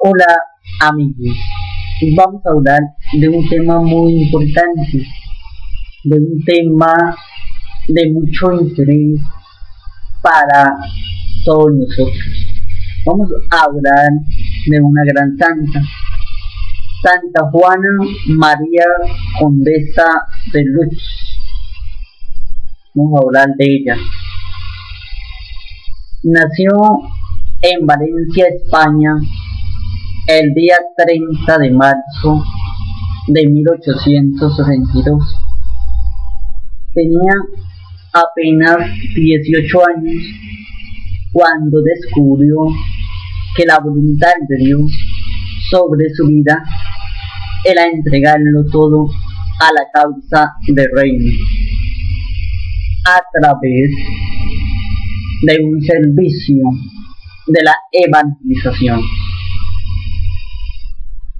Hola amigos, vamos a hablar de un tema muy importante, de un tema de mucho interés para todos nosotros. Vamos a hablar de una gran santa, Santa Juana María Condesa de Luz. Vamos a hablar de ella. Nació en Valencia, España, el día 30 de marzo de 1862. Tenía apenas 18 años cuando descubrió que la voluntad de Dios sobre su vida era entregarlo todo a la causa del reino a través de un servicio de la evangelización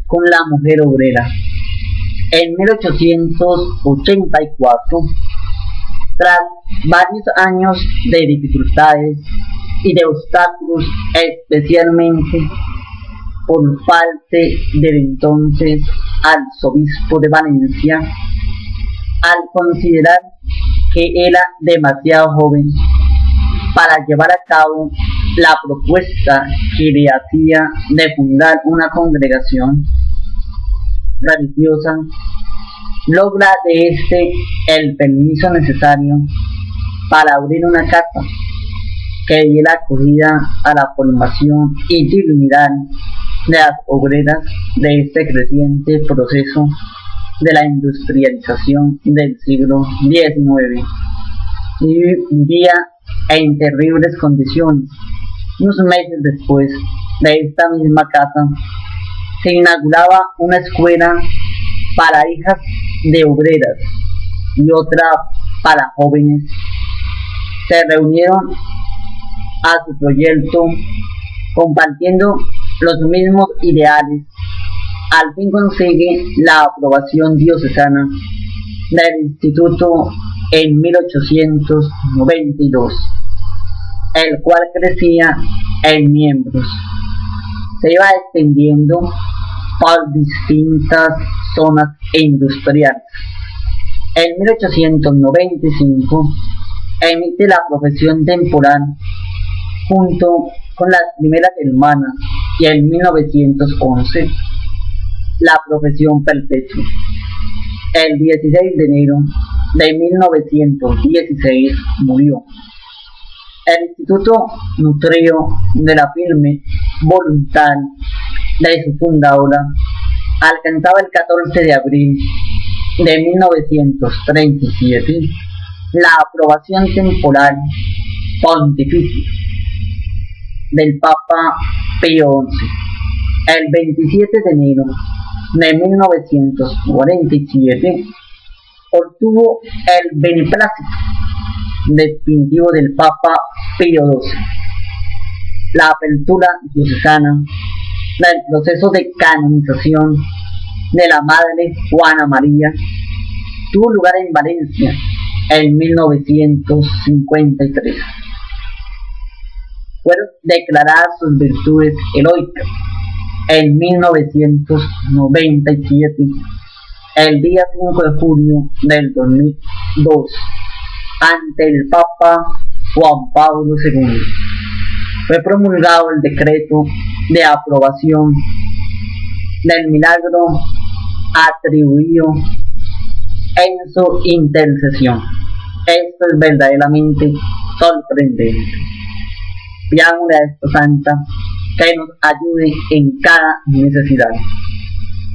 con la mujer obrera. En 1884, tras varios años de dificultades y de obstáculos, especialmente por parte del entonces arzobispo de Valencia, al considerar que era demasiado joven para llevar a cabo la propuesta que le hacía de fundar una congregación religiosa, logra de este el permiso necesario para abrir una casa que diera acogida a la formación y dignidad de las obreras de este creciente proceso de la industrialización del siglo XIX. Y vivía en terribles condiciones. Unos meses después de esta misma casa, se inauguraba una escuela para hijas de obreras y otra para jóvenes. Se reunieron a su proyecto compartiendo los mismos ideales. Al fin consigue la aprobación diocesana del instituto en 1892, el cual crecía en miembros. Se iba extendiendo por distintas zonas industriales. En 1895 emite la profesión temporal junto con las primeras hermanas y en 1911 la profesión perpetua. El 16 de enero de 1916 murió. El instituto nutrió de la firme voluntad de su fundadora alcanzaba el 14 de abril de 1937 la aprobación temporal pontificia del Papa Pío XI. El 27 de enero de 1947 obtuvo el beneplácito definitivo del Papa Pío XII. La apertura diocesana del proceso de canonización de la Madre Juana María tuvo lugar en Valencia en 1953 fueron declaradas sus virtudes heroicas en 1997, el día 5 de junio del 2002, ante el Papa Juan Pablo II. Fue promulgado el decreto de aprobación del milagro atribuido en su intercesión. Esto es verdaderamente sorprendente. Pidámosle a esta santa que nos ayude en cada necesidad.